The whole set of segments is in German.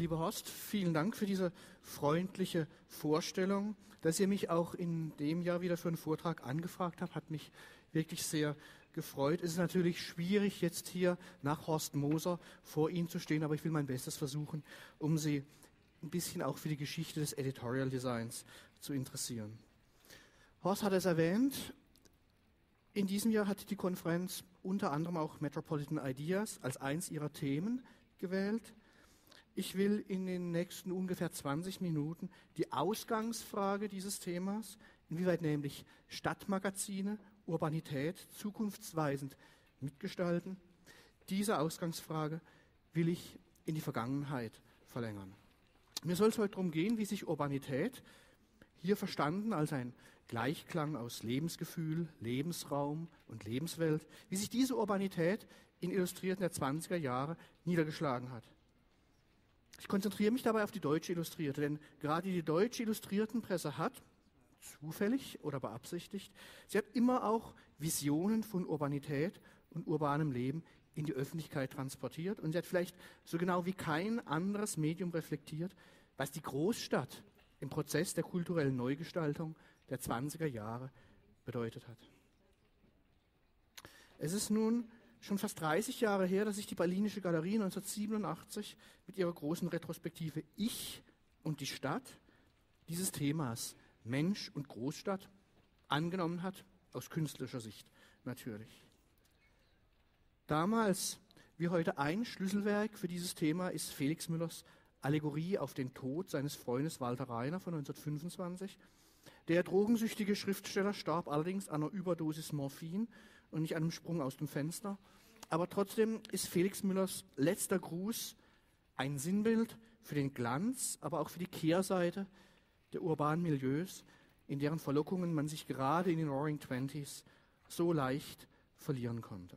lieber Horst, vielen Dank für diese freundliche Vorstellung. Dass ihr mich auch in dem Jahr wieder für einen Vortrag angefragt habt, hat mich wirklich sehr gefreut. Es ist natürlich schwierig, jetzt hier nach Horst Moser vor Ihnen zu stehen, aber ich will mein Bestes versuchen, um Sie ein bisschen auch für die Geschichte des Editorial Designs zu interessieren. Horst hat es erwähnt, in diesem Jahr hat die Konferenz unter anderem auch Metropolitan Ideas als eins ihrer Themen gewählt. Ich will in den nächsten ungefähr 20 Minuten die Ausgangsfrage dieses Themas, inwieweit nämlich Stadtmagazine Urbanität zukunftsweisend mitgestalten, diese Ausgangsfrage will ich in die Vergangenheit verlängern. Mir soll es heute darum gehen, wie sich Urbanität hier verstanden als ein Gleichklang aus Lebensgefühl, Lebensraum und Lebenswelt, wie sich diese Urbanität in Illustrierten der 20er Jahre niedergeschlagen hat. Ich konzentriere mich dabei auf die deutsche Illustrierte, denn gerade die deutsche Illustriertenpresse hat, zufällig oder beabsichtigt, sie hat immer auch Visionen von Urbanität und urbanem Leben in die Öffentlichkeit transportiert und sie hat vielleicht so genau wie kein anderes Medium reflektiert, was die Großstadt im Prozess der kulturellen Neugestaltung der 20er Jahre bedeutet hat. Es ist nun schon fast 30 Jahre her, dass sich die Berlinische Galerie 1987 mit ihrer großen Retrospektive Ich und die Stadt dieses Themas Mensch und Großstadt angenommen hat, aus künstlerischer Sicht natürlich. Damals wie heute ein Schlüsselwerk für dieses Thema ist Felix Müllers Allegorie auf den Tod seines Freundes Walter Reiner von 1925. Der drogensüchtige Schriftsteller starb allerdings an einer Überdosis Morphin und nicht einem Sprung aus dem Fenster. Aber trotzdem ist Felix Müllers letzter Gruß ein Sinnbild für den Glanz, aber auch für die Kehrseite der urbanen Milieus, in deren Verlockungen man sich gerade in den Roaring Twenties so leicht verlieren konnte.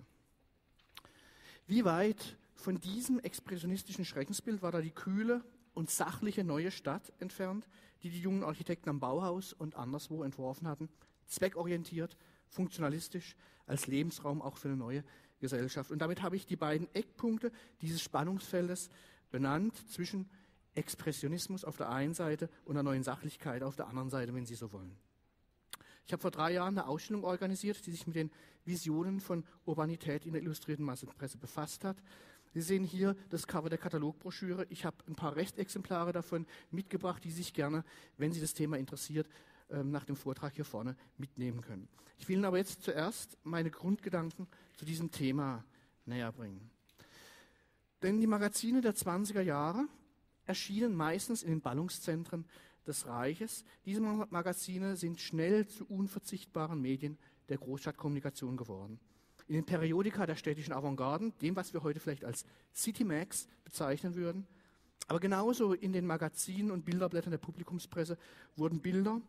Wie weit von diesem expressionistischen Schreckensbild war da die kühle und sachliche neue Stadt entfernt, die die jungen Architekten am Bauhaus und anderswo entworfen hatten, zweckorientiert, funktionalistisch, als Lebensraum auch für eine neue Gesellschaft. Und damit habe ich die beiden Eckpunkte dieses Spannungsfeldes benannt zwischen Expressionismus auf der einen Seite und einer neuen Sachlichkeit auf der anderen Seite, wenn Sie so wollen. Ich habe vor drei Jahren eine Ausstellung organisiert, die sich mit den Visionen von Urbanität in der illustrierten Massenpresse befasst hat. Sie sehen hier das Cover der Katalogbroschüre. Ich habe ein paar Restexemplare davon mitgebracht, die sich gerne, wenn Sie das Thema interessiert, nach dem Vortrag hier vorne mitnehmen können. Ich will Ihnen aber jetzt zuerst meine Grundgedanken zu diesem Thema näher bringen. Denn die Magazine der 20er Jahre erschienen meistens in den Ballungszentren des Reiches. Diese Magazine sind schnell zu unverzichtbaren Medien der Großstadtkommunikation geworden in den Periodika der städtischen Avantgarden, dem, was wir heute vielleicht als Citymax bezeichnen würden. Aber genauso in den Magazinen und Bilderblättern der Publikumspresse wurden Bilder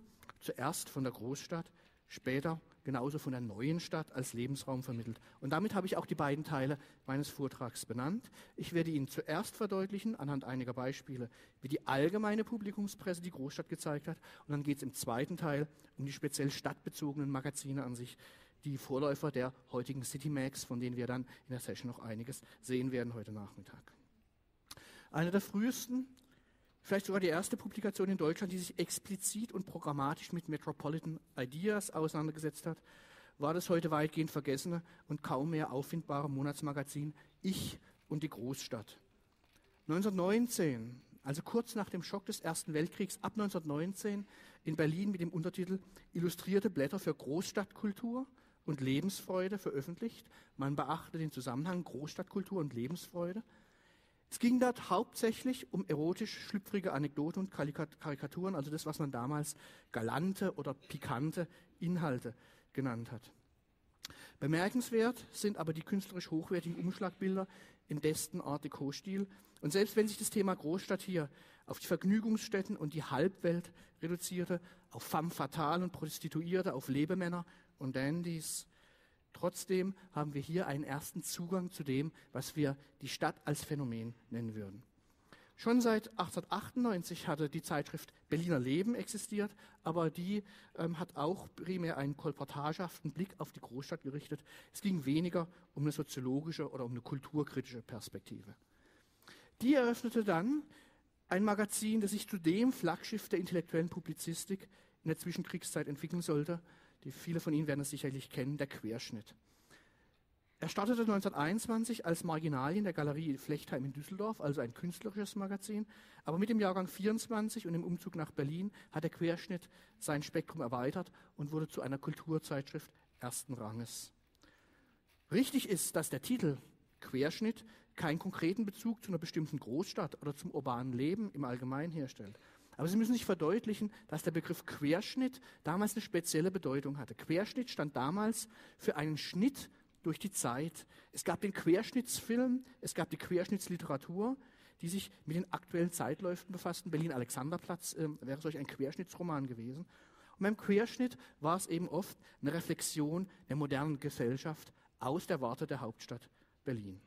zuerst von der Großstadt, später genauso von der neuen Stadt als Lebensraum vermittelt. Und damit habe ich auch die beiden Teile meines Vortrags benannt. Ich werde Ihnen zuerst verdeutlichen, anhand einiger Beispiele, wie die allgemeine Publikumspresse die Großstadt gezeigt hat. Und dann geht es im zweiten Teil um die speziell stadtbezogenen Magazine an sich, die Vorläufer der heutigen Citymax, von denen wir dann in der Session noch einiges sehen werden heute Nachmittag. Eine der frühesten, vielleicht sogar die erste Publikation in Deutschland, die sich explizit und programmatisch mit Metropolitan Ideas auseinandergesetzt hat, war das heute weitgehend vergessene und kaum mehr auffindbare Monatsmagazin Ich und die Großstadt. 1919, also kurz nach dem Schock des Ersten Weltkriegs, ab 1919 in Berlin mit dem Untertitel Illustrierte Blätter für Großstadtkultur, und Lebensfreude veröffentlicht. Man beachte den Zusammenhang Großstadtkultur und Lebensfreude. Es ging dort hauptsächlich um erotisch schlüpfrige Anekdoten und Karikaturen, also das, was man damals galante oder pikante Inhalte genannt hat. Bemerkenswert sind aber die künstlerisch hochwertigen Umschlagbilder im besten Art Deco-Stil. Und selbst wenn sich das Thema Großstadt hier auf die Vergnügungsstätten und die Halbwelt reduzierte, auf femme fatale und Prostituierte, auf Lebemänner und Dandys, trotzdem haben wir hier einen ersten Zugang zu dem, was wir die Stadt als Phänomen nennen würden. Schon seit 1898 hatte die Zeitschrift Berliner Leben existiert, aber die ähm, hat auch primär einen kolportagehaften Blick auf die Großstadt gerichtet. Es ging weniger um eine soziologische oder um eine kulturkritische Perspektive. Die eröffnete dann Ein Magazin, das sich zu dem Flaggschiff der intellektuellen Publizistik in der Zwischenkriegszeit entwickeln sollte. Die viele von Ihnen werden es sicherlich kennen, der Querschnitt. Er startete 1921 als Marginalien der Galerie Flechtheim in Düsseldorf, also ein künstlerisches Magazin. Aber mit dem Jahrgang 24 und dem Umzug nach Berlin hat der Querschnitt sein Spektrum erweitert und wurde zu einer Kulturzeitschrift ersten Ranges. Richtig ist, dass der Titel Querschnitt keinen konkreten Bezug zu einer bestimmten Großstadt oder zum urbanen Leben im Allgemeinen herstellt. Aber Sie müssen sich verdeutlichen, dass der Begriff Querschnitt damals eine spezielle Bedeutung hatte. Querschnitt stand damals für einen Schnitt durch die Zeit. Es gab den Querschnittsfilm, es gab die Querschnittsliteratur, die sich mit den aktuellen Zeitläufen befassten. Berlin-Alexanderplatz äh, wäre solch ein Querschnittsroman gewesen. Und beim Querschnitt war es eben oft eine Reflexion der modernen Gesellschaft aus der Warte der Hauptstadt Berlin.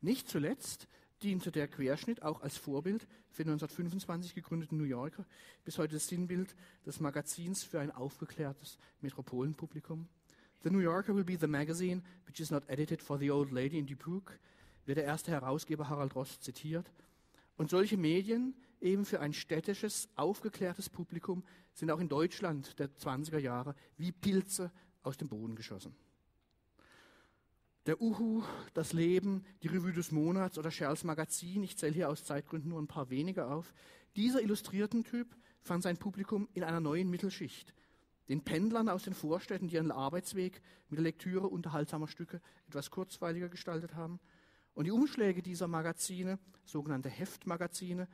Nicht zuletzt diente der Querschnitt auch als Vorbild für den 1925 gegründeten New Yorker, bis heute das Sinnbild des Magazins für ein aufgeklärtes Metropolenpublikum. The New Yorker will be the magazine which is not edited for the old lady in Dubuque, wird der erste Herausgeber Harald Rost zitiert. Und solche Medien, eben für ein städtisches, aufgeklärtes Publikum, sind auch in Deutschland der 20er Jahre wie Pilze aus dem Boden geschossen. Der Uhu, das Leben, die Revue des Monats oder Scherls Magazin, ich zähle hier aus Zeitgründen nur ein paar wenige auf, dieser illustrierten Typ fand sein Publikum in einer neuen Mittelschicht, den Pendlern aus den Vorstädten, die ihren Arbeitsweg mit der Lektüre unterhaltsamer Stücke etwas kurzweiliger gestaltet haben. Und die Umschläge dieser Magazine, sogenannte Heftmagazine,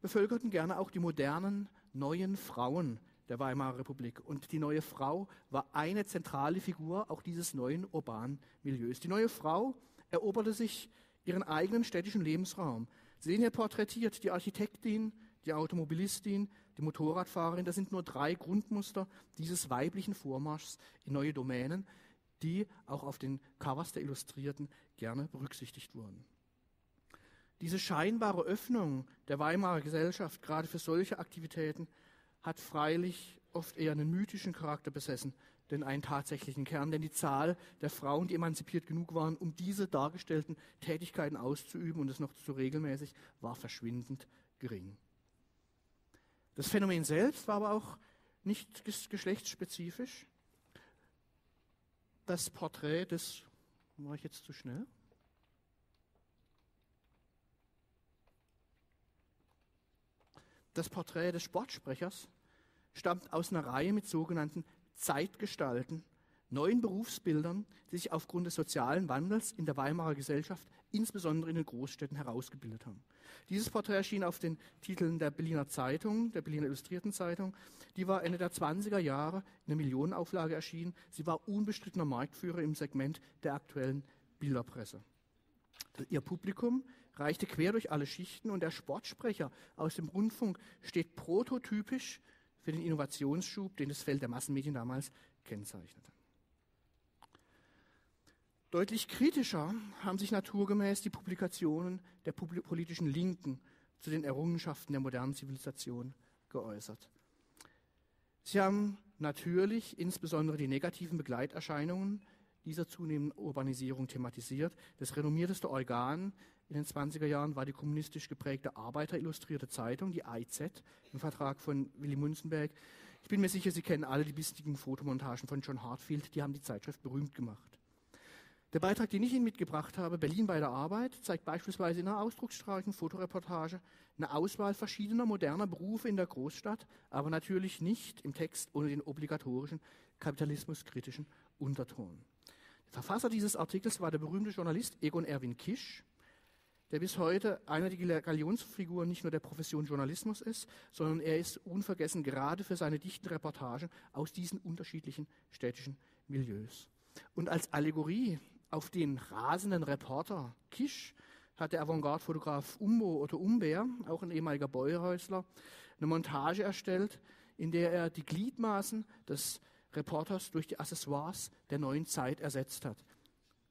bevölkerten gerne auch die modernen, neuen Frauen der Weimarer Republik. Und die neue Frau war eine zentrale Figur auch dieses neuen urbanen Milieus. Die neue Frau eroberte sich ihren eigenen städtischen Lebensraum. Sie sehen hier porträtiert die Architektin, die Automobilistin, die Motorradfahrerin, das sind nur drei Grundmuster dieses weiblichen Vormarschs in neue Domänen, die auch auf den Covers der Illustrierten gerne berücksichtigt wurden. Diese scheinbare Öffnung der Weimarer Gesellschaft, gerade für solche Aktivitäten, hat freilich oft eher einen mythischen Charakter besessen, denn einen tatsächlichen Kern. Denn die Zahl der Frauen, die emanzipiert genug waren, um diese dargestellten Tätigkeiten auszuüben und es noch zu regelmäßig, war verschwindend gering. Das Phänomen selbst war aber auch nicht geschlechtsspezifisch. Das Porträt des, war ich jetzt zu schnell? Das Porträt des Sportsprechers stammt aus einer Reihe mit sogenannten Zeitgestalten, neuen Berufsbildern, die sich aufgrund des sozialen Wandels in der Weimarer Gesellschaft, insbesondere in den Großstädten, herausgebildet haben. Dieses Porträt erschien auf den Titeln der Berliner Zeitung, der Berliner Illustrierten Zeitung. Die war Ende der 20er Jahre in einer Millionenauflage erschienen. Sie war unbestrittener Marktführer im Segment der aktuellen Bilderpresse. Ihr Publikum reichte quer durch alle Schichten und der Sportsprecher aus dem Rundfunk steht prototypisch für den Innovationsschub, den das Feld der Massenmedien damals kennzeichnete. Deutlich kritischer haben sich naturgemäß die Publikationen der politischen Linken zu den Errungenschaften der modernen Zivilisation geäußert. Sie haben natürlich insbesondere die negativen Begleiterscheinungen dieser zunehmenden Urbanisierung thematisiert. Das renommierteste Organ in den 20er Jahren war die kommunistisch geprägte Arbeiterillustrierte Zeitung, die AIZ, im Vertrag von Willy Münzenberg. Ich bin mir sicher, Sie kennen alle die bistigen Fotomontagen von John Hartfield, die haben die Zeitschrift berühmt gemacht. Der Beitrag, den ich Ihnen mitgebracht habe, Berlin bei der Arbeit, zeigt beispielsweise in einer ausdrucksstarken Fotoreportage eine Auswahl verschiedener moderner Berufe in der Großstadt, aber natürlich nicht im Text ohne den obligatorischen kapitalismuskritischen Unterton. Der Verfasser dieses Artikels war der berühmte Journalist Egon Erwin Kisch, der bis heute einer der Galionsfiguren nicht nur der Profession Journalismus ist, sondern er ist unvergessen gerade für seine dichten Reportagen aus diesen unterschiedlichen städtischen Milieus. Und als Allegorie auf den rasenden Reporter Kisch hat der Avantgarde-Fotograf Umbo Otto Umbeer, auch ein ehemaliger Bäuerhäusler, eine Montage erstellt, in der er die Gliedmaßen des Reporters durch die Accessoires der neuen Zeit ersetzt hat.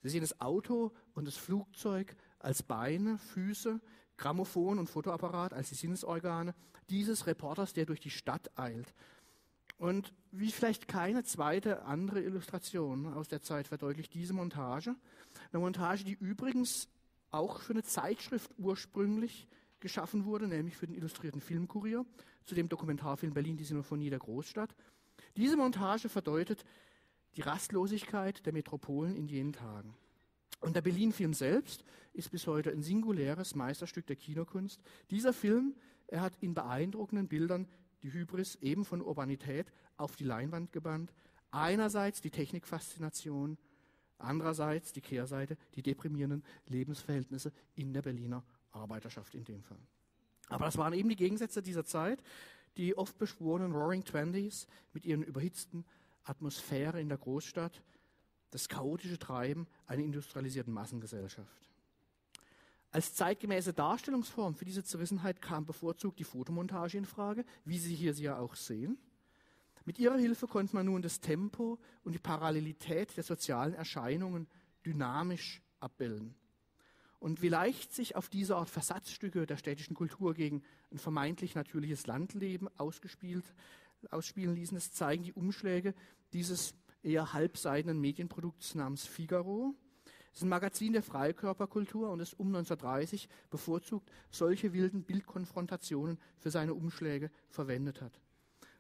Sie sehen das Auto und das Flugzeug als Beine, Füße, Grammophon und Fotoapparat als die Sinnesorgane dieses Reporters, der durch die Stadt eilt. Und wie vielleicht keine zweite andere Illustration aus der Zeit verdeutlicht diese Montage. Eine Montage, die übrigens auch für eine Zeitschrift ursprünglich geschaffen wurde, nämlich für den illustrierten Filmkurier, zu dem Dokumentarfilm Berlin, die Sinfonie der Großstadt. Diese Montage verdeutet die Rastlosigkeit der Metropolen in jenen Tagen. Und der Berlin-Film selbst ist bis heute ein singuläres Meisterstück der Kinokunst. Dieser Film, er hat in beeindruckenden Bildern die Hybris eben von Urbanität auf die Leinwand gebannt. Einerseits die Technikfaszination, andererseits die Kehrseite, die deprimierenden Lebensverhältnisse in der Berliner Arbeiterschaft in dem Fall. Aber das waren eben die Gegensätze dieser Zeit, die oft beschworenen Roaring Twenties mit ihren überhitzten Atmosphäre in der Großstadt, das chaotische Treiben einer industrialisierten Massengesellschaft. Als zeitgemäße Darstellungsform für diese Zerrissenheit kam bevorzugt die Fotomontage in Frage, wie Sie hier sie ja auch sehen. Mit ihrer Hilfe konnte man nun das Tempo und die Parallelität der sozialen Erscheinungen dynamisch abbilden. Und wie leicht sich auf diese Art Versatzstücke der städtischen Kultur gegen ein vermeintlich natürliches Landleben ausgespielt, ausspielen ließen, das zeigen die Umschläge dieses eher halbseidenen Medienprodukts namens Figaro. Es ist ein Magazin der Freikörperkultur und es um 1930 bevorzugt solche wilden Bildkonfrontationen für seine Umschläge verwendet hat.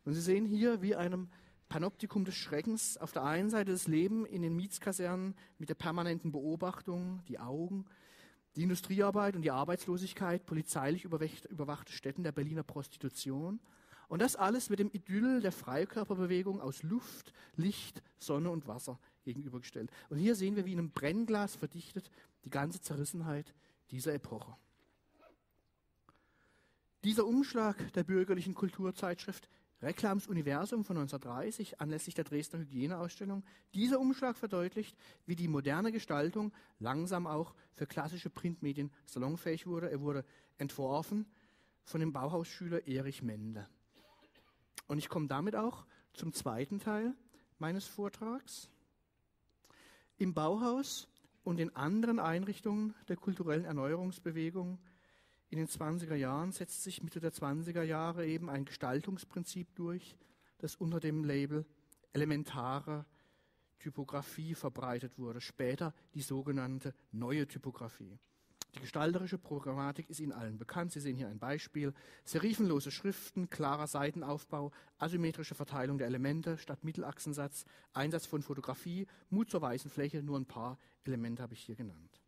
Und Sie sehen hier wie einem Panoptikum des Schreckens auf der einen Seite das Leben in den Mietskasernen mit der permanenten Beobachtung, die Augen, die Industriearbeit und die Arbeitslosigkeit, polizeilich überwachte Städten der Berliner Prostitution – und das alles mit dem Idyll der Freikörperbewegung aus Luft, Licht, Sonne und Wasser gegenübergestellt. Und hier sehen wir wie in einem Brennglas verdichtet die ganze Zerrissenheit dieser Epoche. Dieser Umschlag der bürgerlichen Kulturzeitschrift Reklams Universum von 1930 anlässlich der Dresdner Hygieneausstellung, dieser Umschlag verdeutlicht, wie die moderne Gestaltung langsam auch für klassische Printmedien salonfähig wurde. Er wurde entworfen von dem Bauhausschüler Erich Mende. Und ich komme damit auch zum zweiten Teil meines Vortrags. Im Bauhaus und in anderen Einrichtungen der kulturellen Erneuerungsbewegung in den 20er Jahren setzt sich Mitte der 20er Jahre eben ein Gestaltungsprinzip durch, das unter dem Label elementare Typografie verbreitet wurde, später die sogenannte neue Typografie. Die gestalterische Programmatik ist Ihnen allen bekannt. Sie sehen hier ein Beispiel. Serifenlose Schriften, klarer Seitenaufbau, asymmetrische Verteilung der Elemente statt Mittelachsensatz, Einsatz von Fotografie, Mut zur weißen Fläche, nur ein paar Elemente habe ich hier genannt.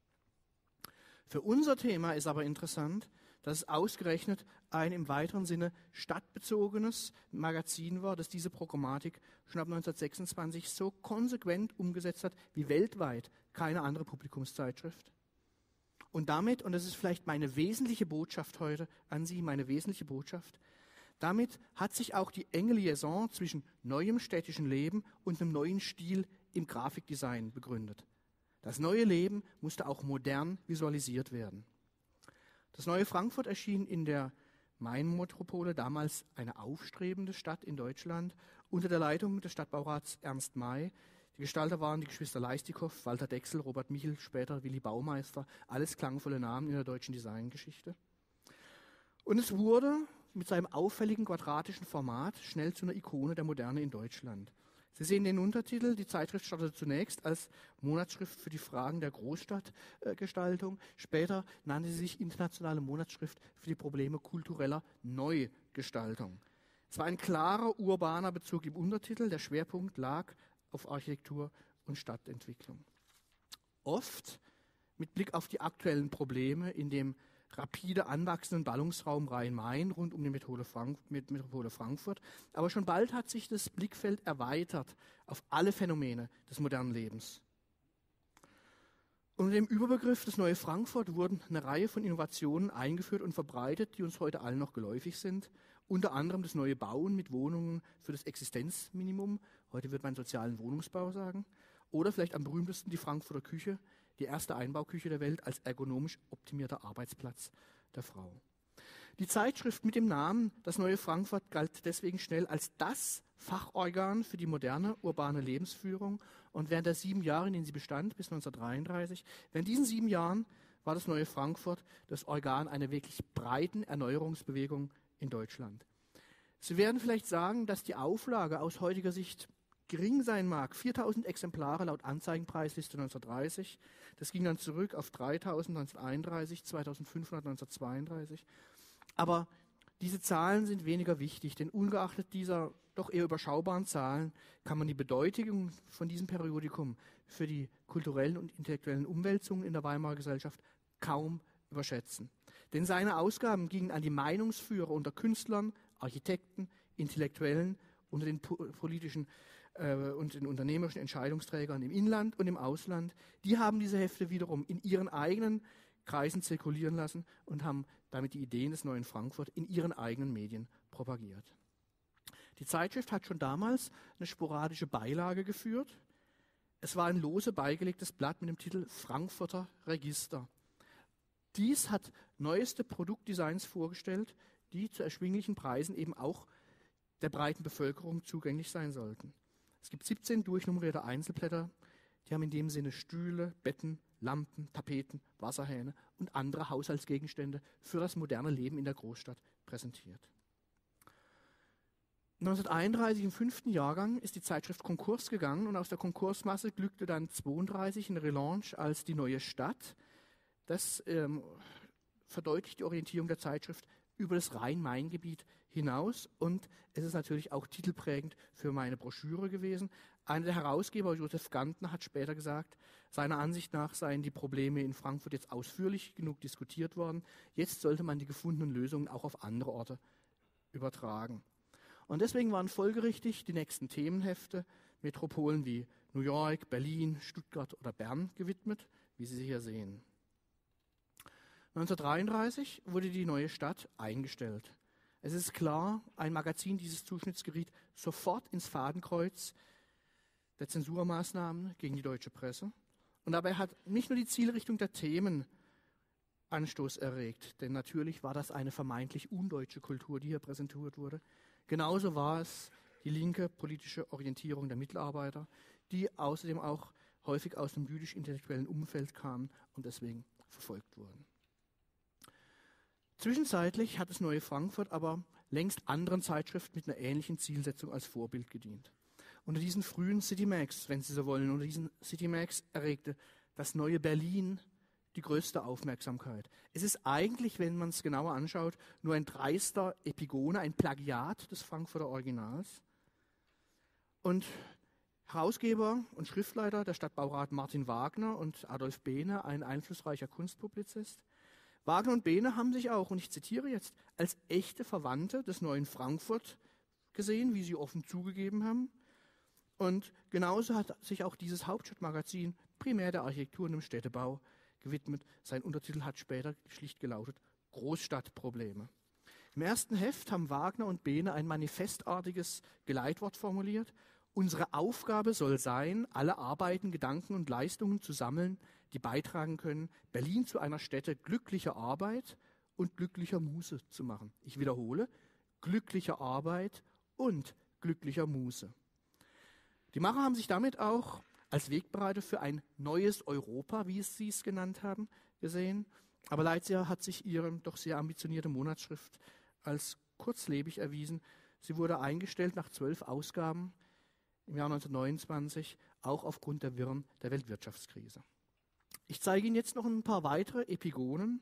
Für unser Thema ist aber interessant, dass es ausgerechnet ein im weiteren Sinne stadtbezogenes Magazin war, das diese Programmatik schon ab 1926 so konsequent umgesetzt hat wie weltweit keine andere Publikumszeitschrift. Und damit, und das ist vielleicht meine wesentliche Botschaft heute an Sie, meine wesentliche Botschaft, damit hat sich auch die enge Liaison zwischen neuem städtischen Leben und einem neuen Stil im Grafikdesign begründet. Das neue Leben musste auch modern visualisiert werden. Das neue Frankfurt erschien in der Main-Metropole, damals eine aufstrebende Stadt in Deutschland, unter der Leitung des Stadtbaurats Ernst May, die Gestalter waren die Geschwister Leistikow, Walter Dexel, Robert Michel, später Willi Baumeister, alles klangvolle Namen in der deutschen Designgeschichte. Und es wurde mit seinem auffälligen quadratischen Format schnell zu einer Ikone der Moderne in Deutschland. Sie sehen den Untertitel, die Zeitschrift startete zunächst als Monatsschrift für die Fragen der Großstadtgestaltung. Später nannte sie sich Internationale Monatsschrift für die Probleme kultureller Neugestaltung. Es war ein klarer urbaner Bezug im Untertitel. Der Schwerpunkt lag auf Architektur und Stadtentwicklung. Oft mit Blick auf die aktuellen Probleme in dem rapide anwachsenden Ballungsraum Rhein-Main rund um die Metropole, Frank Metropole Frankfurt. Aber schon bald hat sich das Blickfeld erweitert auf alle Phänomene des modernen Lebens. Unter dem Überbegriff das neue Frankfurt wurden eine Reihe von Innovationen eingeführt und verbreitet, die uns heute allen noch geläufig sind. Unter anderem das neue Bauen mit Wohnungen für das Existenzminimum Heute wird man sozialen Wohnungsbau sagen. Oder vielleicht am berühmtesten die Frankfurter Küche, die erste Einbauküche der Welt als ergonomisch optimierter Arbeitsplatz der Frau. Die Zeitschrift mit dem Namen Das neue Frankfurt galt deswegen schnell als das Fachorgan für die moderne urbane Lebensführung. Und während der sieben Jahre, in denen sie bestand, bis 1933, während diesen sieben Jahren war das neue Frankfurt das Organ einer wirklich breiten Erneuerungsbewegung in Deutschland. Sie werden vielleicht sagen, dass die Auflage aus heutiger Sicht gering sein mag, 4000 Exemplare laut Anzeigenpreisliste 1930, das ging dann zurück auf 3000 1931, 2500 1932. Aber diese Zahlen sind weniger wichtig, denn ungeachtet dieser doch eher überschaubaren Zahlen kann man die Bedeutung von diesem Periodikum für die kulturellen und intellektuellen Umwälzungen in der Weimarer Gesellschaft kaum überschätzen. Denn seine Ausgaben gingen an die Meinungsführer unter Künstlern, Architekten, Intellektuellen, unter den politischen äh, und den unternehmerischen Entscheidungsträgern im Inland und im Ausland. Die haben diese Hefte wiederum in ihren eigenen Kreisen zirkulieren lassen und haben damit die Ideen des neuen Frankfurt in ihren eigenen Medien propagiert. Die Zeitschrift hat schon damals eine sporadische Beilage geführt. Es war ein lose beigelegtes Blatt mit dem Titel Frankfurter Register. Dies hat neueste Produktdesigns vorgestellt, die zu erschwinglichen Preisen eben auch der breiten Bevölkerung zugänglich sein sollten. Es gibt 17 durchnummerierte Einzelblätter, die haben in dem Sinne Stühle, Betten, Lampen, Tapeten, Wasserhähne und andere Haushaltsgegenstände für das moderne Leben in der Großstadt präsentiert. 1931 im fünften Jahrgang ist die Zeitschrift Konkurs gegangen und aus der Konkursmasse glückte dann 32 ein Relaunch als die neue Stadt. Das ähm, verdeutlicht die Orientierung der Zeitschrift über das Rhein-Main-Gebiet hinaus und es ist natürlich auch titelprägend für meine Broschüre gewesen. Einer der Herausgeber, Josef Gantner, hat später gesagt, seiner Ansicht nach seien die Probleme in Frankfurt jetzt ausführlich genug diskutiert worden. Jetzt sollte man die gefundenen Lösungen auch auf andere Orte übertragen. Und deswegen waren folgerichtig die nächsten Themenhefte Metropolen wie New York, Berlin, Stuttgart oder Bern gewidmet, wie Sie hier sehen. 1933 wurde die neue Stadt eingestellt. Es ist klar, ein Magazin dieses Zuschnitts geriet sofort ins Fadenkreuz der Zensurmaßnahmen gegen die deutsche Presse. Und dabei hat nicht nur die Zielrichtung der Themen Anstoß erregt, denn natürlich war das eine vermeintlich undeutsche Kultur, die hier präsentiert wurde. Genauso war es die linke politische Orientierung der Mitarbeiter, die außerdem auch häufig aus dem jüdisch-intellektuellen Umfeld kamen und deswegen verfolgt wurden. Zwischenzeitlich hat das Neue Frankfurt aber längst anderen Zeitschriften mit einer ähnlichen Zielsetzung als Vorbild gedient. Unter diesen frühen Citymax, wenn Sie so wollen, unter diesen Citymax erregte das neue Berlin die größte Aufmerksamkeit. Es ist eigentlich, wenn man es genauer anschaut, nur ein dreister Epigone, ein Plagiat des Frankfurter Originals. Und Herausgeber und Schriftleiter der Stadtbaurat Martin Wagner und Adolf Behne, ein einflussreicher Kunstpublizist, Wagner und Behne haben sich auch, und ich zitiere jetzt, als echte Verwandte des neuen Frankfurt gesehen, wie sie offen zugegeben haben. Und genauso hat sich auch dieses Hauptstadtmagazin primär der Architektur und dem Städtebau gewidmet. Sein Untertitel hat später schlicht gelautet Großstadtprobleme. Im ersten Heft haben Wagner und Behne ein manifestartiges Geleitwort formuliert. Unsere Aufgabe soll sein, alle Arbeiten, Gedanken und Leistungen zu sammeln, die beitragen können, Berlin zu einer Stätte glücklicher Arbeit und glücklicher Muße zu machen. Ich wiederhole, glücklicher Arbeit und glücklicher Muße. Die Macher haben sich damit auch als Wegbereiter für ein neues Europa, wie sie es genannt haben, gesehen. Aber leider hat sich ihre doch sehr ambitionierte Monatsschrift als kurzlebig erwiesen. Sie wurde eingestellt nach zwölf Ausgaben im Jahr 1929, auch aufgrund der Wirren der Weltwirtschaftskrise. Ich zeige Ihnen jetzt noch ein paar weitere Epigonen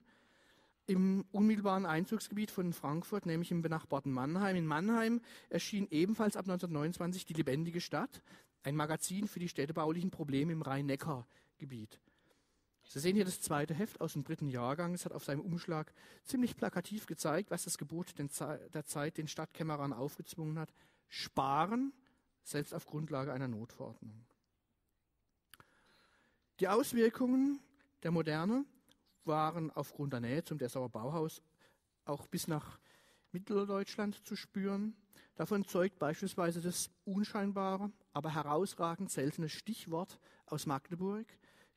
im unmittelbaren Einzugsgebiet von Frankfurt, nämlich im benachbarten Mannheim. In Mannheim erschien ebenfalls ab 1929 die Lebendige Stadt, ein Magazin für die städtebaulichen Probleme im Rhein-Neckar-Gebiet. Sie sehen hier das zweite Heft aus dem dritten Jahrgang. Es hat auf seinem Umschlag ziemlich plakativ gezeigt, was das Gebot der Zeit den Stadtkämmerern aufgezwungen hat. Sparen, selbst auf Grundlage einer Notverordnung. Die Auswirkungen der Moderne waren aufgrund der Nähe zum Dessauer Bauhaus auch bis nach Mitteldeutschland zu spüren. Davon zeugt beispielsweise das unscheinbare, aber herausragend seltene Stichwort aus Magdeburg,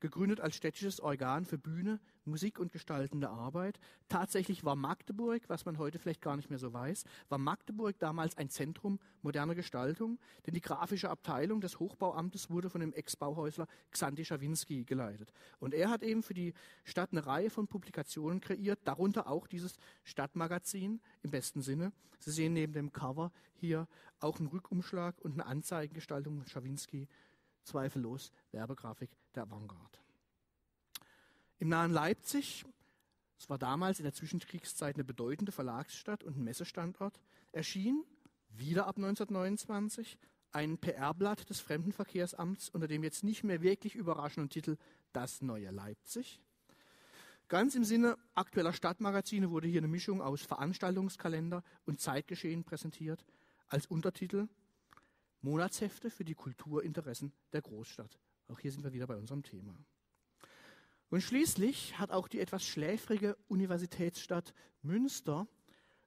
gegründet als städtisches Organ für Bühne, Musik und gestaltende Arbeit. Tatsächlich war Magdeburg, was man heute vielleicht gar nicht mehr so weiß, war Magdeburg damals ein Zentrum moderner Gestaltung, denn die grafische Abteilung des Hochbauamtes wurde von dem Ex-Bauhäusler Xanti Schawinski geleitet. Und er hat eben für die Stadt eine Reihe von Publikationen kreiert, darunter auch dieses Stadtmagazin im besten Sinne. Sie sehen neben dem Cover hier auch einen Rückumschlag und eine Anzeigengestaltung von Schawinski, zweifellos Werbegrafik der Avantgarde. Im nahen Leipzig, es war damals in der Zwischenkriegszeit eine bedeutende Verlagsstadt und ein Messestandort, erschien wieder ab 1929 ein PR-Blatt des Fremdenverkehrsamts unter dem jetzt nicht mehr wirklich überraschenden Titel Das neue Leipzig. Ganz im Sinne aktueller Stadtmagazine wurde hier eine Mischung aus Veranstaltungskalender und Zeitgeschehen präsentiert, als Untertitel Monatshefte für die Kulturinteressen der Großstadt. Auch hier sind wir wieder bei unserem Thema. Und schließlich hat auch die etwas schläfrige Universitätsstadt Münster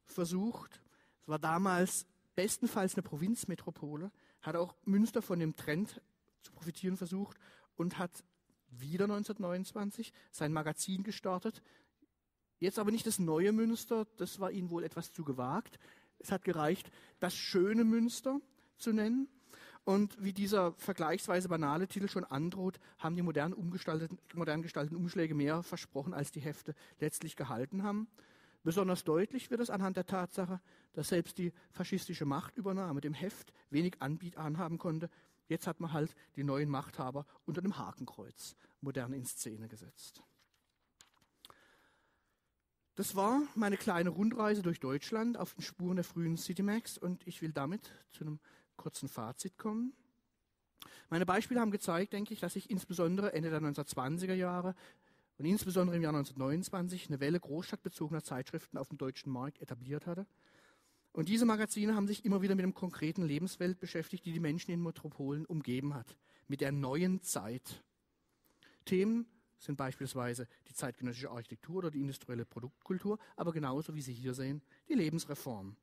versucht, es war damals bestenfalls eine Provinzmetropole, hat auch Münster von dem Trend zu profitieren versucht und hat wieder 1929 sein Magazin gestartet. Jetzt aber nicht das neue Münster, das war ihnen wohl etwas zu gewagt. Es hat gereicht, das schöne Münster zu nennen. Und wie dieser vergleichsweise banale Titel schon androht, haben die modern, umgestalteten, modern gestalteten Umschläge mehr versprochen, als die Hefte letztlich gehalten haben. Besonders deutlich wird es anhand der Tatsache, dass selbst die faschistische Machtübernahme dem Heft wenig Anbiet anhaben konnte. Jetzt hat man halt die neuen Machthaber unter dem Hakenkreuz modern in Szene gesetzt. Das war meine kleine Rundreise durch Deutschland auf den Spuren der frühen Citymax und ich will damit zu einem kurzen Fazit kommen. Meine Beispiele haben gezeigt, denke ich, dass sich insbesondere Ende der 1920er Jahre und insbesondere im Jahr 1929 eine Welle großstadtbezogener Zeitschriften auf dem deutschen Markt etabliert hatte. Und diese Magazine haben sich immer wieder mit dem konkreten Lebenswelt beschäftigt, die die Menschen in Metropolen umgeben hat, mit der neuen Zeit. Themen sind beispielsweise die zeitgenössische Architektur oder die industrielle Produktkultur, aber genauso wie Sie hier sehen, die Lebensreform.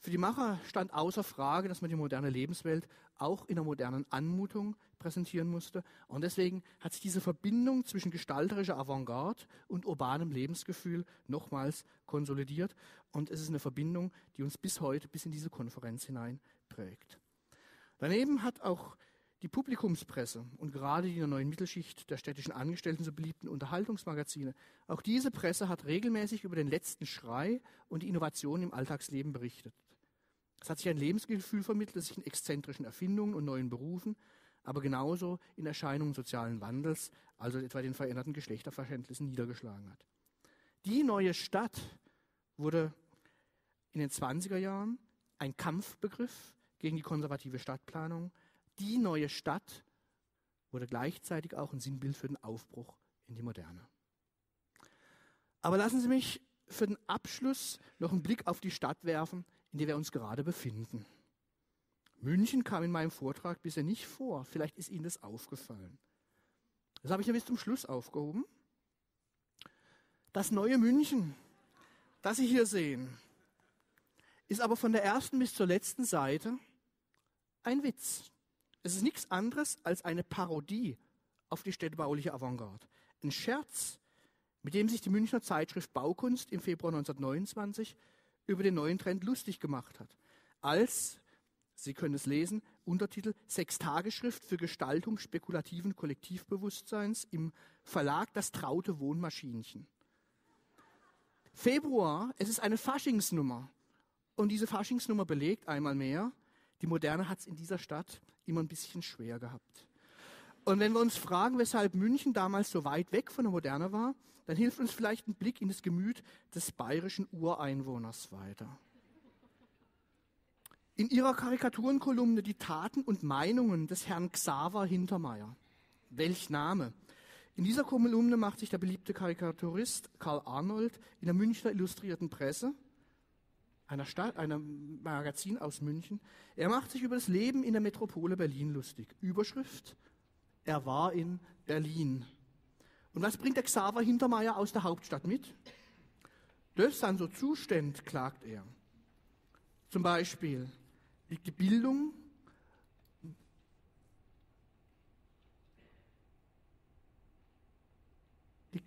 Für die Macher stand außer Frage, dass man die moderne Lebenswelt auch in einer modernen Anmutung präsentieren musste. Und deswegen hat sich diese Verbindung zwischen gestalterischer Avantgarde und urbanem Lebensgefühl nochmals konsolidiert. Und es ist eine Verbindung, die uns bis heute, bis in diese Konferenz hinein prägt. Daneben hat auch die Publikumspresse und gerade die in der neuen Mittelschicht der städtischen Angestellten so beliebten Unterhaltungsmagazine, auch diese Presse hat regelmäßig über den letzten Schrei und die Innovation im Alltagsleben berichtet. Es hat sich ein Lebensgefühl vermittelt, das sich in exzentrischen Erfindungen und neuen Berufen, aber genauso in Erscheinungen sozialen Wandels, also etwa den veränderten Geschlechterverständnissen, niedergeschlagen hat. Die neue Stadt wurde in den 20er Jahren ein Kampfbegriff gegen die konservative Stadtplanung. Die neue Stadt wurde gleichzeitig auch ein Sinnbild für den Aufbruch in die Moderne. Aber lassen Sie mich für den Abschluss noch einen Blick auf die Stadt werfen, in der wir uns gerade befinden. München kam in meinem Vortrag bisher nicht vor. Vielleicht ist Ihnen das aufgefallen. Das habe ich ja bis zum Schluss aufgehoben. Das neue München, das Sie hier sehen, ist aber von der ersten bis zur letzten Seite ein Witz. Es ist nichts anderes als eine Parodie auf die städtebauliche Avantgarde. Ein Scherz, mit dem sich die Münchner Zeitschrift Baukunst im Februar 1929 über den neuen Trend lustig gemacht hat. Als, Sie können es lesen, Untertitel Sechstageschrift für Gestaltung spekulativen Kollektivbewusstseins im Verlag Das traute Wohnmaschinchen. Februar, es ist eine Faschingsnummer. Und diese Faschingsnummer belegt einmal mehr, die Moderne hat es in dieser Stadt immer ein bisschen schwer gehabt. Und wenn wir uns fragen, weshalb München damals so weit weg von der Moderne war, dann hilft uns vielleicht ein Blick in das Gemüt des bayerischen Ureinwohners weiter. In ihrer Karikaturenkolumne Die Taten und Meinungen des Herrn Xaver Hintermeier. Welch Name? In dieser Kolumne macht sich der beliebte Karikaturist Karl Arnold in der Münchner Illustrierten Presse, einer Stadt, einem Magazin aus München, er macht sich über das Leben in der Metropole Berlin lustig. Überschrift, er war in Berlin. Und was bringt der Xaver Hintermeier aus der Hauptstadt mit? Das sind so Zustände, klagt er. Zum Beispiel liegt die Bildung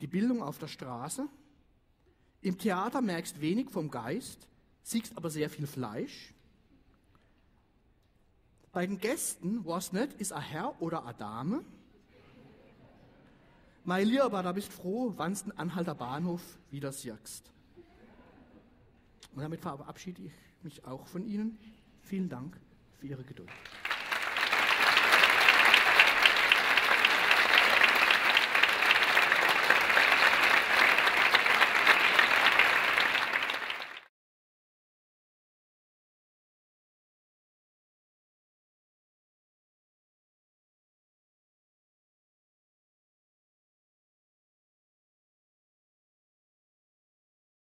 die Bildung auf der Straße. Im Theater merkst wenig vom Geist, siehst aber sehr viel Fleisch. Bei den Gästen weiß nicht, ist er Herr oder eine Dame. Mein Lieber, da bist froh, wann du den Anhalter Bahnhof wieder siehst. Und damit verabschiede ich mich auch von Ihnen. Vielen Dank für Ihre Geduld.